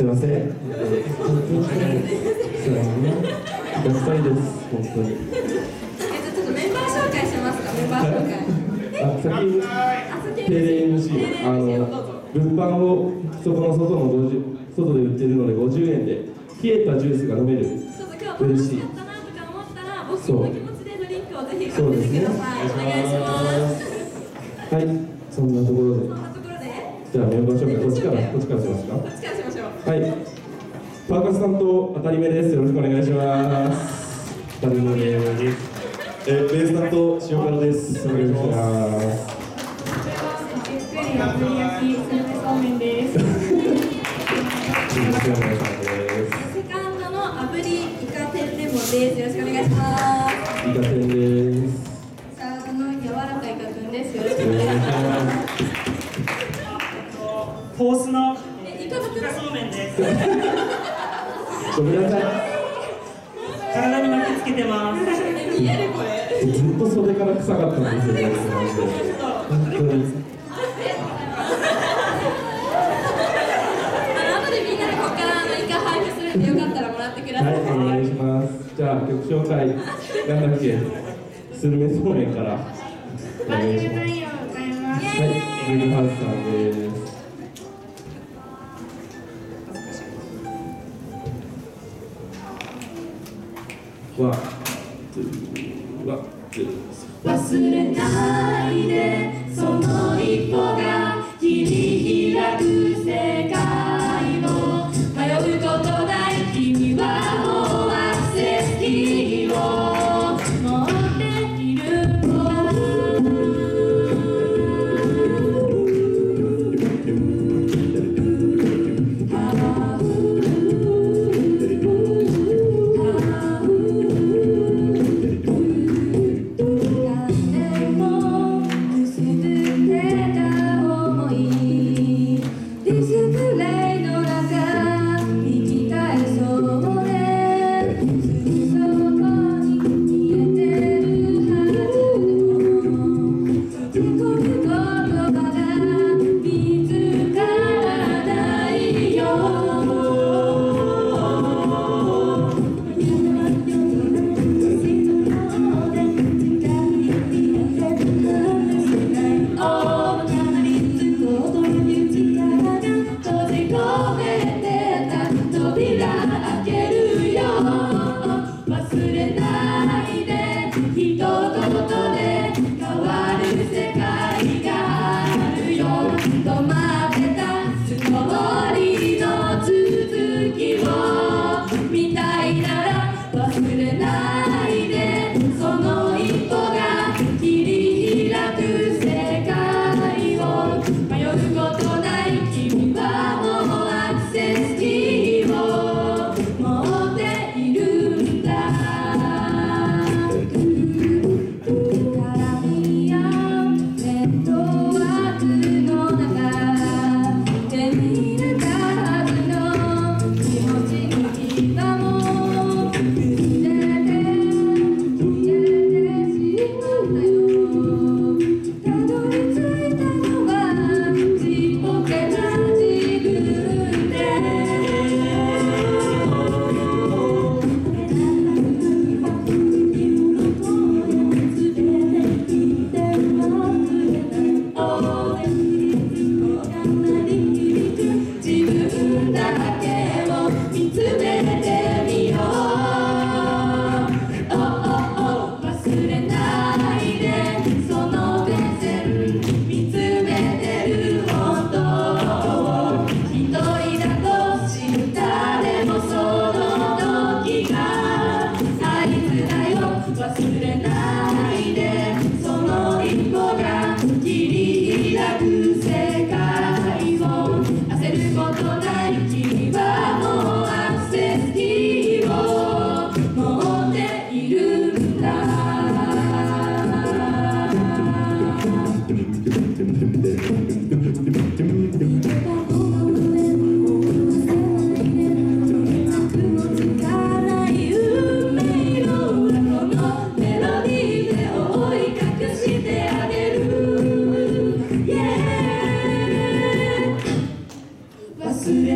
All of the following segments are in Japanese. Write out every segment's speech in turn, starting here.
すいません。すいませんね。お二人です。本当に。えっとちょっとメンバー紹介しますかメンバー紹介あ、先あ先定例 MC あの物販をそこの外の50外で売ってるので50円で冷えたジュースが飲める。ちょっと今日楽しかったなとか思ったら僕そうの気持ちでドリンクをぜひそうですね。買ってみてくださいお願いしますはい、そんなところでじゃあメンバー紹介こっちからこっちからしますか？はい。パーカスさんと当たり目です。よろしくお願いします。当たり目です。えー、ベース担当塩辛です。お願いします。ゆっくり炙り焼きスルメそうめんです。よろしくお願いします。セカンドの炙りイカ天レモンですよろしくお願いしますイカ天です。サードの柔らかいイカくんですよろしくお願いします。フォースのくんイカそうめんです。ごめんなさい。体に巻きつけてます。見えるこれずっと袖から臭かったんですよね。本当に。よかったらもらってください、はい、お願いします。じゃあ曲紹介なんだっけ、スルメそうめんからお願いします。組内容を歌います。はい、ブルーハウスさんです。ワン、ツー、ワン、ツー。忘れないでその一歩が切り開く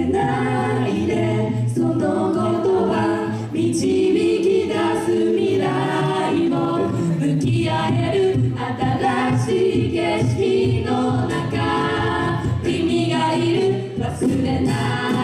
ないでその言葉導き出す未来も向き合える新しい景色の中君がいる忘れない